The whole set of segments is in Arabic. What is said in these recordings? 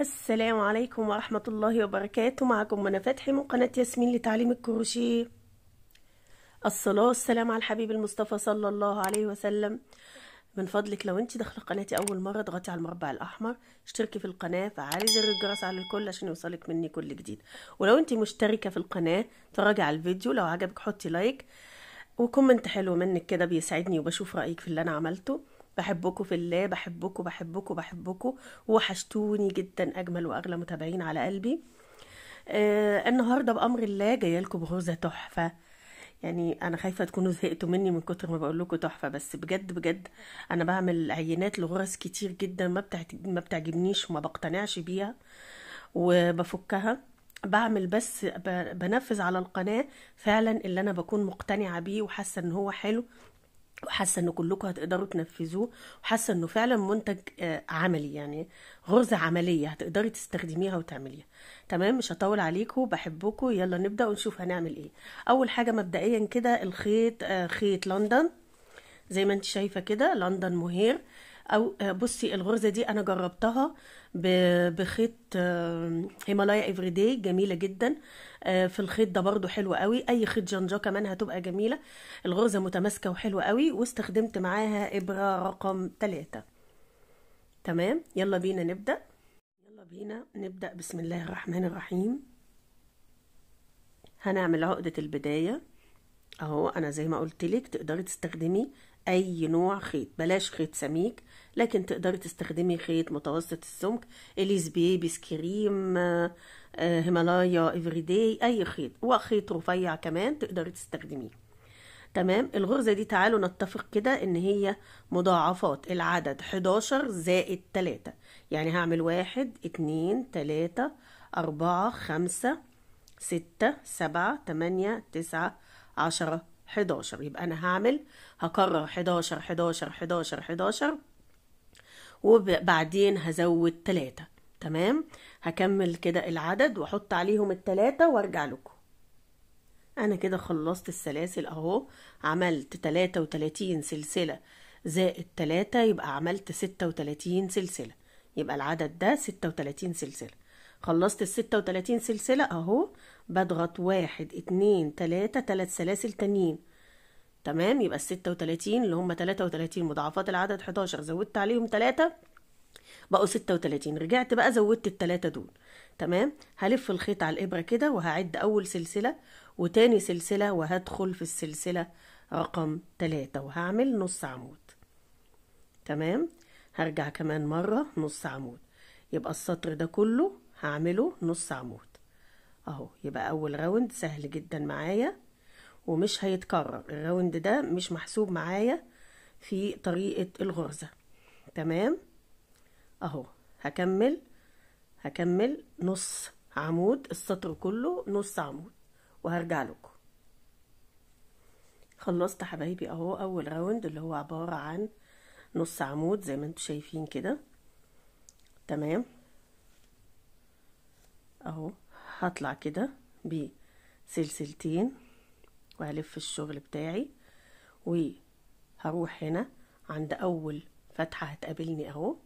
السلام عليكم ورحمة الله وبركاته. معكم منى فتحي من قناة ياسمين لتعليم الكروشيه. الصلاة والسلام على الحبيب المصطفى صلى الله عليه وسلم. من فضلك لو انت داخله قناتي أول مرة اضغطي على المربع الأحمر. اشتركي في القناة فعلي زر الجرس على الكل عشان يوصلك مني كل جديد. ولو انت مشتركة في القناة اتفرجي على الفيديو. لو عجبك حطي like. و comment حلو منك كده بيساعدني وبشوف رأيك في اللي أنا عملته. بحبكم في الله بحبكم بحبكم بحبكم وحشتوني جدا أجمل وأغلى متابعين على قلبي آه النهارده بأمر الله جاية لكم بغرزه تحفة يعني أنا خايفة تكونوا زهقتوا مني من كتر ما بقول لكم تحفة بس بجد بجد أنا بعمل عينات لغرز كتير جدا ما. ما بتعجبنيش وما بقتنعش بيها وبفكها بعمل بس. بنفذ على القناة فعلا اللي أنا بكون مقتنعة بيه وحاسة إن هو حلو وحاسة ان كلكم هتقدروا تنفذوه وحاسة إنه فعلا منتج عملي يعني غرزة عملية هتقدري تستخدميها وتعمليها. تمام؟ مش هطول عليكم بحبكم يلا نبدأ ونشوف هنعمل إيه. أول حاجة مبدئيا كده الخيط خيط لندن. زي ما أنت شايفة كده لندن مهير. أو بصي الغرزة دي أنا جربتها بخيط هيمالايا افريداي جميلة جدا. في الخيط ده برضو حلو قوي. أي خيط جنجا كمان هتبقى جميلة. الغرزة متماسكة وحلوة قوي واستخدمت معاها إبرة رقم 3 تمام؟ يلا بينا نبدأ. يلا بينا نبدأ. بسم الله الرحمن الرحيم. هنعمل عقدة البداية. أهو أنا زي ما قلت لك تقدري تستخدمي أي نوع خيط. بلاش خيط سميك. لكن تقدري تستخدمي خيط متوسط السمك Alize Baby Ice Cream آه، Himalaya Everyday أي خيط وخيط رفيع كمان تقدري تستخدميه. تمام؟ الغرزة دي تعالوا نتفق كده إن هي مضاعفات العدد 11 زائد 3 يعني هعمل واحد اتنين تلاتة أربعة خمسة ستة سبعة تمانية تسعة عشرة 11 يبقى أنا هعمل هكرر 11 11 11 11 وبعدين هزود 3 تمام؟ هكمل كده العدد وأحط عليهم التلاتة وأرجع لكم. أنا كده خلصت السلاسل أهو. عملت 33 سلسلة زائد 3 يبقى عملت 36 سلسلة. يبقى العدد ده 36 سلسلة. خلصت ال 36 سلسلة أهو. بضغط واحد اتنين تلاتة تلات سلاسل تانيين. تمام؟ يبقى ال 36 اللي هم 33 مضاعفات العدد 11 زودت عليهم تلاتة بقوا 36 رجعت بقى زودت التلاتة دول. تمام؟ هلف الخيط على الإبرة كده وهعد أول سلسلة وتاني سلسلة وهدخل في السلسلة رقم تلاتة وهعمل نص عمود. تمام؟ هرجع كمان مرة نص عمود. يبقى السطر ده كله هعمله نص عمود. أهو يبقى أول round سهل جدا معايا. ومش هيتكرر. ال round ده مش محسوب معايا في طريقة الغرزة. تمام؟ أهو هكمل هكمل نص عمود السطر كله نص عمود وهرجع لكم. خلصت حبايبي أهو أول راوند اللي هو عبارة عن نص عمود زي ما أنتم شايفين كده. تمام؟ أهو هطلع كده بسلسلتين. وهلف الشغل بتاعي وهروح هنا عند أول فتحة هتقابلني أهو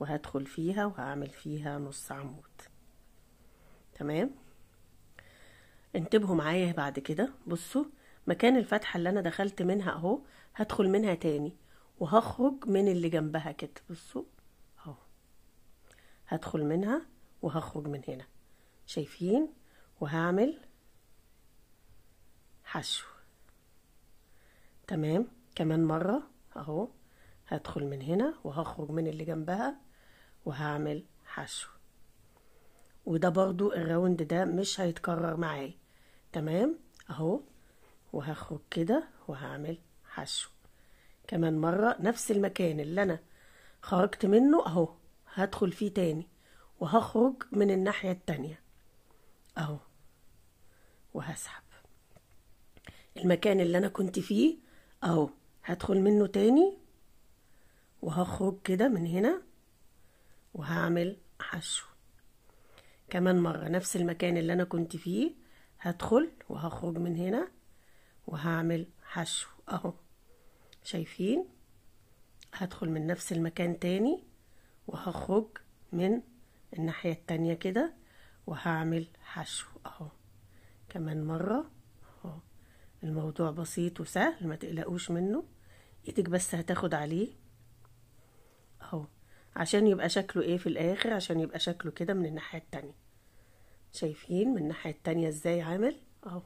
وهدخل فيها وهعمل فيها نص عمود. تمام؟ انتبهوا معايا بعد كده. بصوا مكان الفتحة اللي أنا دخلت منها أهو هدخل منها تاني وهخرج من اللي جنبها كده. بصوا أهو. هدخل منها وهخرج من هنا. شايفين؟ وهعمل حشو. تمام؟ كمان مرة أهو هدخل من هنا وهخرج من اللي جنبها وهعمل حشو. وده برضو الراوند ده مش هيتكرر معايا. تمام؟ أهو وهخرج كده وهعمل حشو. كمان مرة نفس المكان اللي أنا خرجت منه أهو هدخل فيه تاني وهخرج من الناحية التانية. أهو. وهسحب. المكان اللي أنا كنت فيه. أهو هدخل منه تاني. وهخرج كده من هنا. وهعمل حشو. كمان مرة نفس المكان اللي أنا كنت فيه. هدخل وهخرج من هنا. وهعمل حشو. أهو شايفين؟ هدخل من نفس المكان تاني. وهخرج من الناحية التانية كده. وهعمل حشو. أهو كمان مرة. الموضوع بسيط وسهل ما تقلقوش منه. إيدك بس هتاخد عليه. اهو عشان يبقى شكله إيه في الآخر عشان يبقى شكله كده من الناحية التانية. شايفين من الناحية التانية إزاي عامل؟ اهو.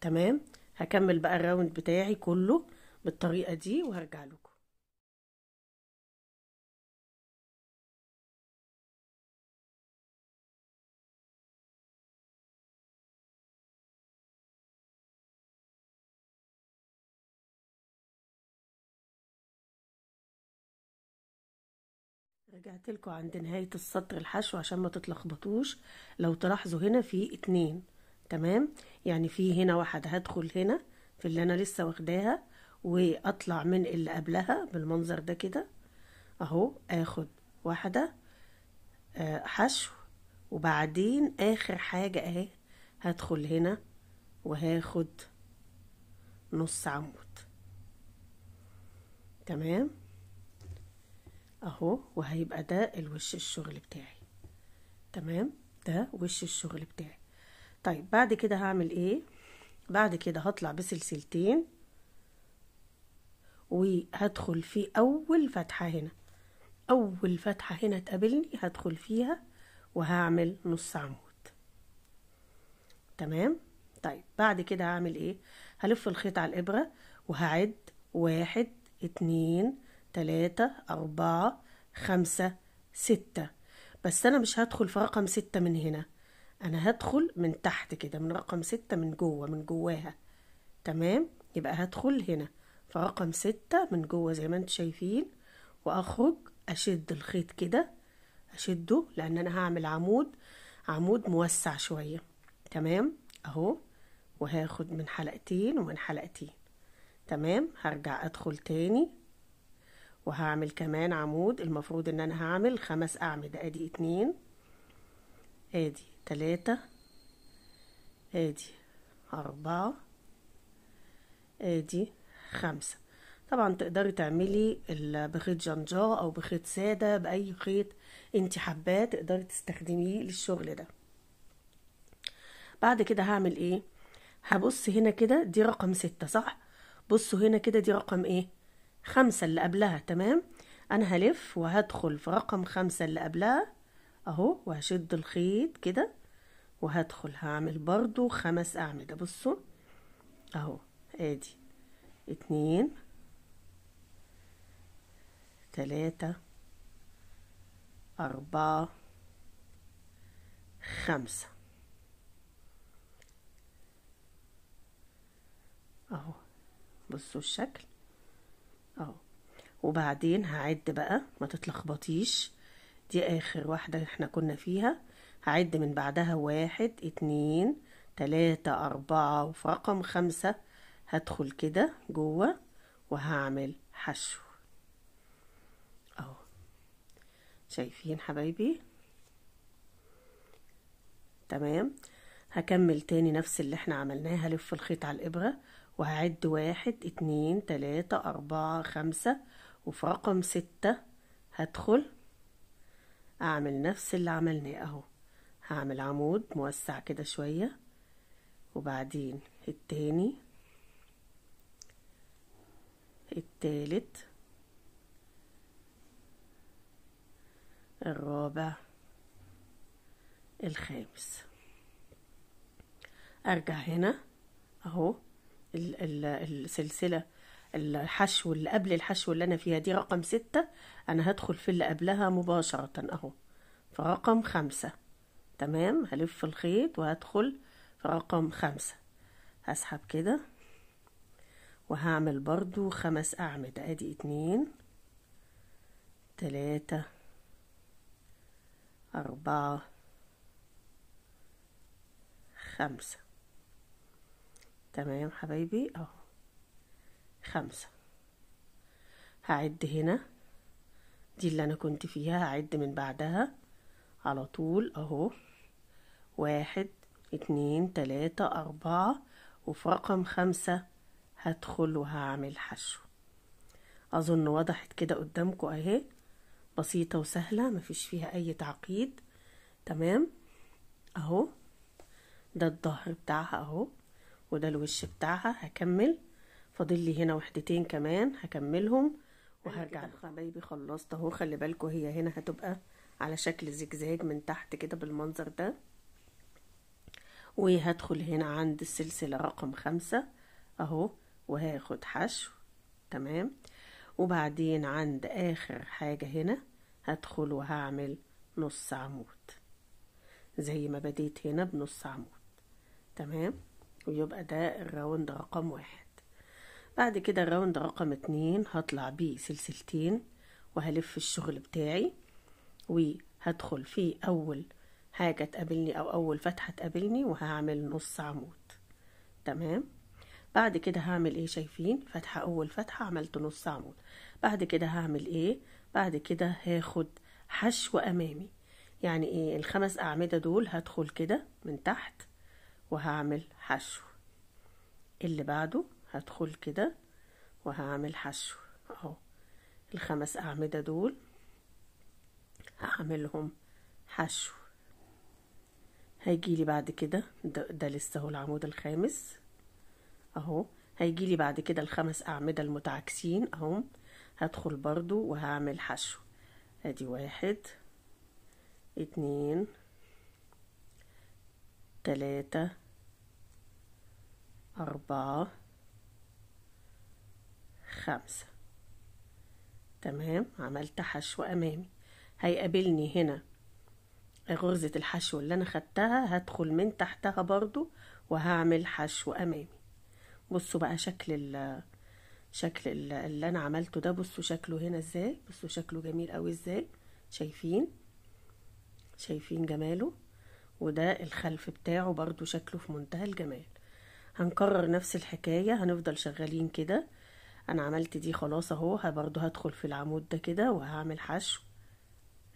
تمام؟ هكمل بقى الراوند بتاعي كله بالطريقة دي وهرجع لكم. رجعت لكم عند نهاية السطر الحشو عشان ما تتلخبطوش. لو تلاحظوا هنا في اتنين تمام؟ يعني في هنا واحدة هدخل هنا في اللي أنا لسه واخداها وأطلع من اللي قبلها بالمنظر ده كده. أهو آخد واحدة آه حشو وبعدين آخر حاجة أهي هدخل هنا وهاخد نص عمود. تمام؟ أهو وهيبقى ده الوش الشغل بتاعي. تمام؟ ده وش الشغل بتاعي. طيب بعد كده هعمل إيه؟ بعد كده هطلع بسلسلتين وهدخل في أول فتحة هنا. أول فتحة هنا تقابلني هدخل فيها وهعمل نص عمود. تمام؟ طيب بعد كده هعمل إيه؟ هلف الخيط على الإبرة وهعد واحد اتنين تلاتة أربعة خمسة ستة. بس أنا مش هدخل في رقم ستة من هنا. أنا هدخل من تحت كده من رقم ستة من جوه من جواها. تمام؟ يبقى هدخل هنا. في رقم ستة من جوه زي ما أنتم شايفين وأخرج أشد الخيط كده. أشده لأن أنا هعمل عمود. عمود موسع شوية. تمام؟ أهو. وهاخد من حلقتين ومن حلقتين. تمام؟ هرجع أدخل تاني. وهعمل كمان عمود. المفروض إن أنا هعمل خمس أعمدة. آدي اتنين آدي تلاتة آدي أربعة آدي خمسة. طبعا تقدري تعملي بخيط جنجاه أو بخيط سادة بأي خيط انت حباه تقدري تستخدميه للشغل ده. بعد كده هعمل إيه؟ هبص هنا كده دي رقم ستة صح؟ بصوا هنا كده دي رقم إيه؟ خمسة اللي قبلها تمام؟ أنا هلف وهدخل في رقم خمسة اللي قبلها أهو وهشد الخيط كده وهدخل هعمل برضو خمس أعمدة. بصوا أهو آدي اتنين تلاتة أربعة خمسة. أهو بصوا الشكل. اهو وبعدين هعد بقى ما تتلخبطيش. دي آخر واحدة إحنا كنا فيها. هعد من بعدها واحد اتنين تلاتة أربعة وفي رقم خمسة. هدخل كده جوه وهعمل حشو. أهو. شايفين حبايبي؟ تمام. هكمل تاني نفس اللي إحنا عملناه هلف الخيط على الإبرة. وهعد واحد اتنين تلاتة أربعة خمسة وفي رقم ستة. هدخل. أعمل نفس اللي عملناه أهو. هعمل عمود موسع كده شوية. وبعدين التاني. التالت. الرابع. الخامس. أرجع هنا. أهو. السلسلة الحشو اللي قبل الحشو اللي أنا فيها دي رقم ستة أنا هدخل في اللي قبلها مباشرة أهو. في رقم خمسة. تمام؟ هلف الخيط وهدخل في رقم خمسة. هسحب كده. وهعمل برضو خمس أعمدة. أدي اتنين تلاتة أربعة خمسة. تمام حبايبي؟ اهو خمسة. هعد هنا. دي اللي أنا كنت فيها هعد من بعدها. على طول أهو. واحد اتنين تلاتة أربعة. وفي رقم خمسة هدخل وهعمل حشو. أظن وضحت كده قدامكم أهي. بسيطة وسهلة مفيش فيها أي تعقيد. تمام؟ أهو. ده الظهر بتاعها أهو. وده الوش بتاعها هكمل. فاضل لي هنا وحدتين كمان هكملهم وهرجع. حبايبي خلصت اهو خلي بالكم هي هنا هتبقى على شكل زجزاج من تحت كده بالمنظر ده. وهدخل هنا عند السلسلة رقم خمسة اهو وهاخد حشو. تمام. وبعدين عند آخر حاجة هنا هدخل وهعمل نص عمود زي ما بديت هنا بنص عمود. تمام. ويبقى ده ال round رقم واحد. بعد كده ال round رقم اتنين هطلع بيه سلسلتين وهلف الشغل بتاعي وهدخل في أول حاجة تقابلني أو أول فتحة تقابلني وهعمل نص عمود. تمام؟ بعد كده هعمل إيه شايفين؟ فتحة أول فتحة عملت نص عمود. بعد كده هعمل إيه؟ بعد كده هاخد حشو أمامي. يعني إيه؟ الخمس أعمدة دول هدخل كده من تحت وهعمل حشو. اللي بعده هدخل كده وهعمل حشو. أهو. الخمس أعمدة دول هعملهم حشو. هيجيلي بعد كده ده, ده لسه هو العمود الخامس. أهو. هيجيلي بعد كده الخمس أعمدة المتعاكسين. اهم هدخل برضو وهعمل حشو. أدي واحد اتنين تلاتة أربعة خمسة. تمام؟ عملت حشو أمامي. هيقابلني هنا. غرزة الحشو اللي أنا خدتها هدخل من تحتها برضو وهعمل حشو أمامي. بصوا بقى شكل ال شكل ال- اللي أنا عملته ده بصوا شكله هنا إزاي؟ بصوا شكله جميل أوي إزاي؟ شايفين؟ شايفين جماله؟ وده الخلف بتاعه برضو شكله في منتهى الجمال. هنكرر نفس الحكاية هنفضل شغالين كده. أنا عملت دي خلاص أهو برضو هدخل في العمود ده كده وهعمل حشو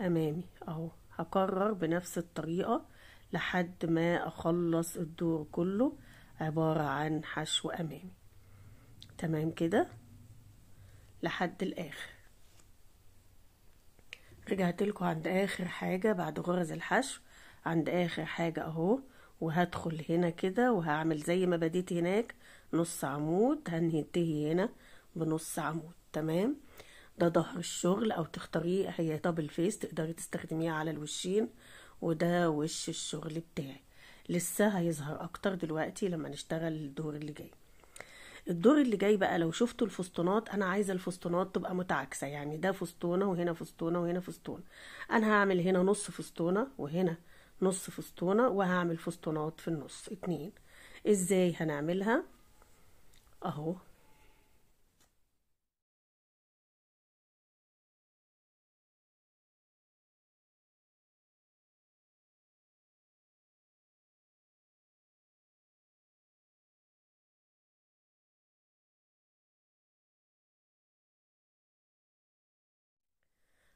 أمامي أهو. هكرر بنفس الطريقة لحد ما أخلص الدور كله عبارة عن حشو أمامي. تمام كده؟ لحد الآخر. رجعت لكم عند آخر حاجة بعد غرز الحشو. عند آخر حاجة أهو. وهدخل هنا كده وهعمل زي ما بديت هناك نص عمود هننتهي هنا بنص عمود تمام؟ ده ظهر الشغل أو تختاريه هي دبل فيس تقدري تستخدميها على الوشين وده وش الشغل بتاعي. لسه هيظهر أكتر دلوقتي لما نشتغل الدور اللي جاي. الدور اللي جاي بقى لو شفتوا الفستونات أنا عايزة الفستونات تبقى متعاكسة يعني ده فستونة وهنا فستونة وهنا فستونة. أنا هعمل هنا نص فستونة وهنا نص فستونة وهعمل فستونات في النص اتنين. إزاي هنعملها؟ اهو.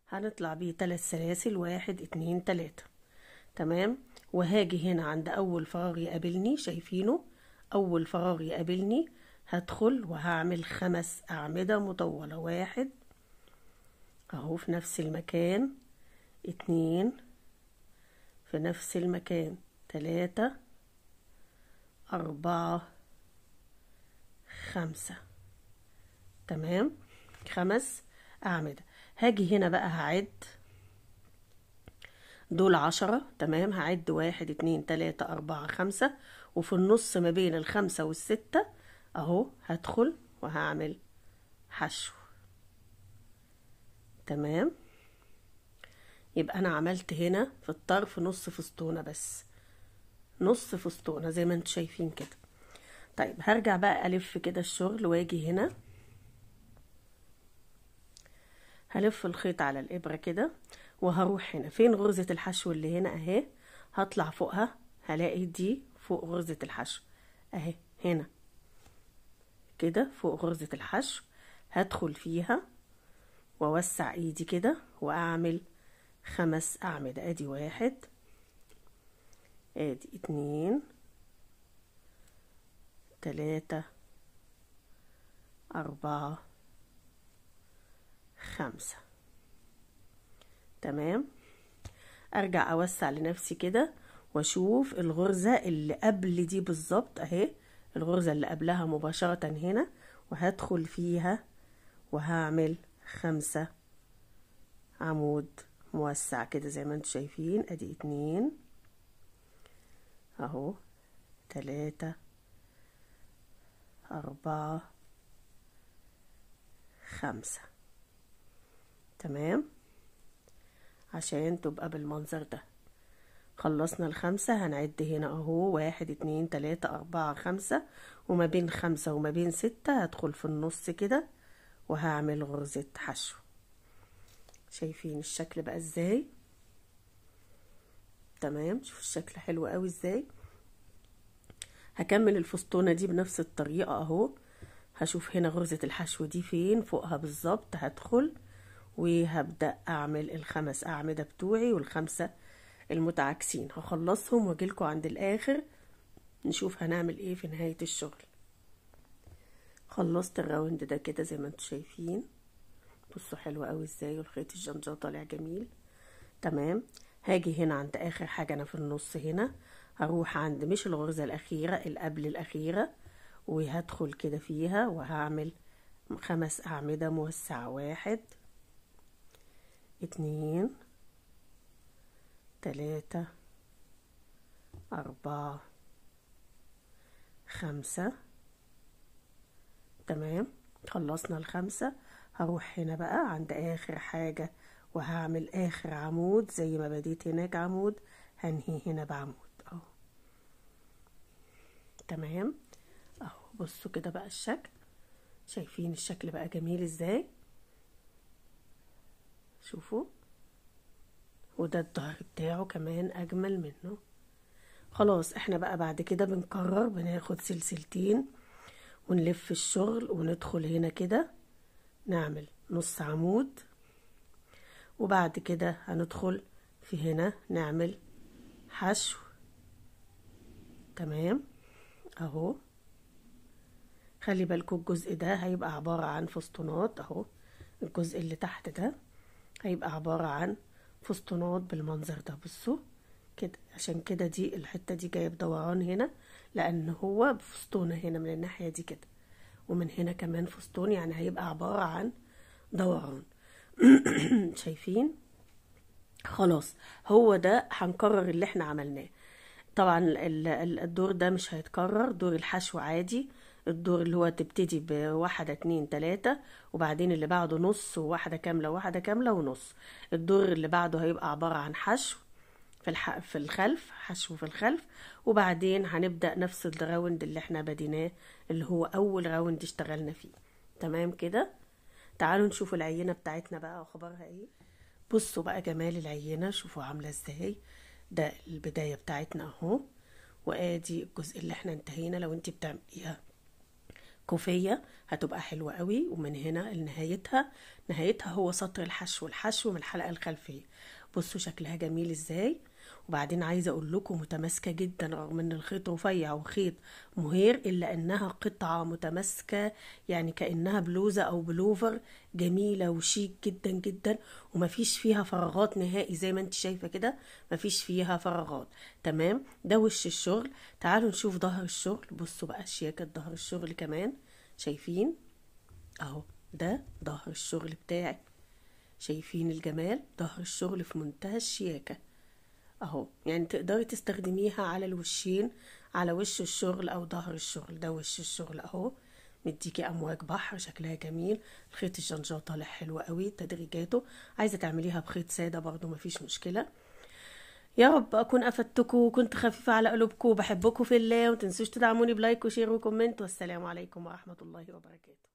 هنطلع بيه تلات سلاسل واحد اتنين تلاتة. تمام؟ وهاجي هنا عند أول فراغ يقابلني شايفينه؟ أول فراغ يقابلني هدخل وهعمل خمس أعمدة مطولة. واحد أهو في نفس المكان. اتنين في نفس المكان. تلاتة أربعة خمسة. تمام؟ خمس أعمدة. هاجي هنا بقى هعد. دول عشرة تمام؟ هعد واحد اتنين تلاتة أربعة خمسة. وفي النص ما بين الخمسة والستة أهو هدخل وهعمل حشو. تمام؟ يبقى أنا عملت هنا في الطرف نص فستونة بس. نص فستونة زي ما أنتوا شايفين كده. طيب هرجع بقى ألف كده الشغل واجي هنا. هلف الخيط على الإبرة كده. وهروح هنا. فين غرزة الحشو اللي هنا؟ أهي. هطلع فوقها هلاقي دي فوق غرزة الحشو. أهي هنا. كده فوق غرزة الحشو. هدخل فيها وأوسع إيدي كده وأعمل خمس أعمدة. أدي واحد أدي اتنين تلاتة أربعة خمسة. تمام؟ أرجع أوسع لنفسي كده وأشوف الغرزة اللي قبل دي بالظبط أهي الغرزة اللي قبلها مباشرة هنا وهدخل فيها وهعمل خمسة. عمود موسع كده زي ما أنتم شايفين أدي اتنين. أهو تلاتة أربعة خمسة. تمام؟ عشان تبقى بالمنظر ده. خلصنا الخمسة هنعد هنا أهو. واحد اتنين تلاتة أربعة خمسة وما بين خمسة وما بين ستة. هدخل في النص كده وهعمل غرزة حشو. شايفين الشكل بقى إزاي؟ تمام. شوفوا الشكل حلو قوي إزاي. هكمل الفستونة دي بنفس الطريقة أهو. هشوف هنا غرزة الحشو دي فين؟ فوقها بالظبط. هدخل. وهبدأ أعمل الخمس أعمدة بتوعي والخمسة المتعاكسين. هخلصهم وأجيلكوا عند الآخر نشوف هنعمل إيه في نهاية الشغل. خلصت الراوند ده كده زي ما أنتم شايفين. بصوا حلو قوي إزاي والخيط الجنجا طالع جميل. تمام. هاجي هنا عند آخر حاجة أنا في النص هنا. هروح عند مش الغرزة الأخيرة اللي قبل الأخيرة وهدخل كده فيها وهعمل خمس أعمدة موسعة واحد. اتنين تلاتة أربعة خمسة. تمام؟ خلصنا الخمسة. هروح هنا بقى عند آخر حاجة وهعمل آخر عمود زي ما بديت هناك عمود. هنهي هنا بعمود أهو. تمام؟ أهو بصوا كده بقى الشكل. شايفين الشكل بقى جميل إزاي؟ شوفوا. وده الظهر بتاعه كمان أجمل منه. خلاص إحنا بقى بعد كده بنكرر بناخد سلسلتين ونلف الشغل وندخل هنا كده نعمل نص عمود. وبعد كده هندخل في هنا نعمل حشو. تمام؟ أهو. خلي بالكم الجزء ده هيبقى عبارة عن فسطونات أهو الجزء اللي تحت ده. هيبقى عبارة عن فسطونات بالمنظر ده. بصوا كده عشان كده دي الحتة دي جاية بدوران هنا لأن هو بفسطونة هنا من الناحية دي كده ومن هنا كمان فسطون يعني هيبقى عبارة عن دوران. شايفين؟ خلاص هو ده هنكرر اللي إحنا عملناه. طبعا الدور ده مش هيتكرر دور الحشو عادي. الدور اللي هو تبتدي بواحدة اتنين تلاتة وبعدين اللي بعده نص وواحدة كاملة وواحدة كاملة ونص. الدور اللي بعده هيبقى عبارة عن حشو في الح... في الخلف حشو في الخلف. وبعدين هنبدأ نفس ال round اللي إحنا بديناه اللي هو أول round اشتغلنا فيه. تمام كده؟ تعالوا نشوف العينة بتاعتنا بقى أخبارها إيه؟ بصوا بقى جمال العينة شوفوا عاملة إزاي. ده البداية بتاعتنا أهو. وآدي الجزء اللي إحنا انتهينا لو انت بتعمليها كوفية هتبقى حلوة قوي ومن هنا لنهايتها نهايتها هو سطر الحشو الحشو من الحلقة الخلفية. بصوا شكلها جميل إزاي. وبعدين عايزة أقول لكم متماسكة جدا رغم إن الخيط رفيع وخيط مهير إلا إنها قطعة متماسكة يعني كأنها بلوزة أو بلوفر جميلة وشيك جدا جدا ومفيش فيها فراغات نهائي زي ما أنت شايفة كده مفيش فيها فراغات. تمام؟ ده وش الشغل. تعالوا نشوف ظهر الشغل. بصوا بقى شياكة ظهر الشغل كمان. شايفين؟ أهو ده ظهر الشغل بتاعي. شايفين الجمال؟ ظهر الشغل في منتهى الشياكة. أهو يعني تقدري تستخدميها على الوشين على وش الشغل أو ظهر الشغل. ده وش الشغل أهو. مديكي أمواج بحر شكلها جميل. الخيط الجنجا طالع حلو قوي تدريجاته. عايزة تعمليها بخيط سادة برضو مفيش مشكلة. يا رب أكون افدتكم وكنت خفيفة على قلوبكم وبحبكم في الله. ومتنسوش تدعموني ب like و share و comment. والسلام عليكم ورحمة الله وبركاته.